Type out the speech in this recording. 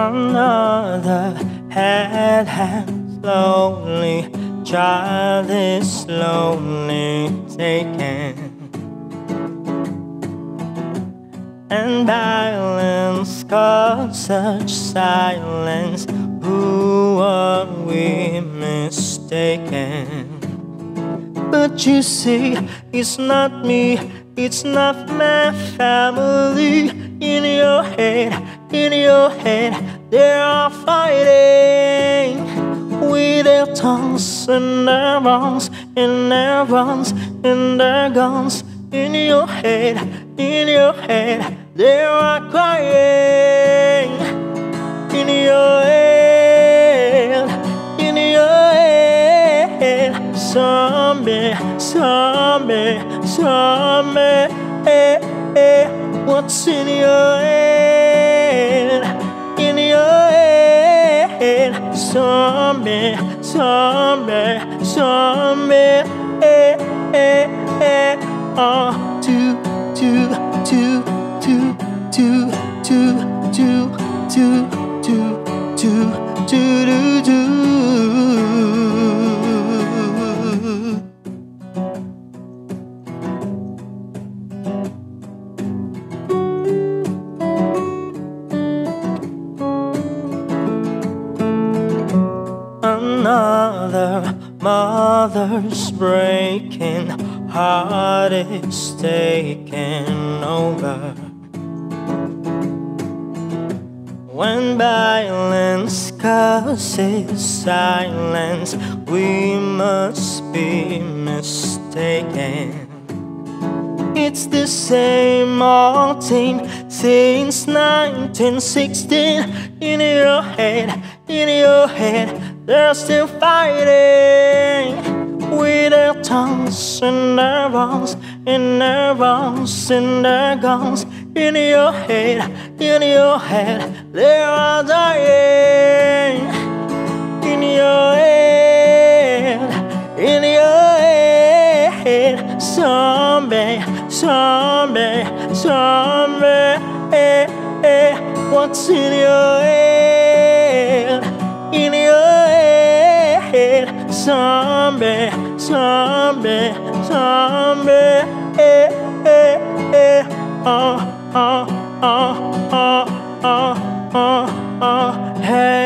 Another head hand slowly, child is slowly taken. And violence caused such silence. Who are we mistaken? But you see, it's not me, it's not my family. In your head, in your head, they are fighting with their tongues and their arms, and their guns, and their guns. In your head, in your head, they are crying. In your head, in your head, zombie, zombie, zombie. What's in your head? Zombie, zombie. Eh, eh, eh, oh, two, two, two, two, two, two, two, two, two, two, two, two, two. Another mother's breaking heart is taking over. When violence causes silence, we must be mistaken. It's the same old team since 1916. In your head, in your head, they're still fighting with their tongues and their arms, and their and their guns. In your head, in your head, they are dying. In your head, in your head, someday, someday, someday. Eh, eh, what's in your head? In your head. Someday, someday, someday. Eh, eh, eh. Oh, oh, oh, oh, oh, oh, oh. Hey.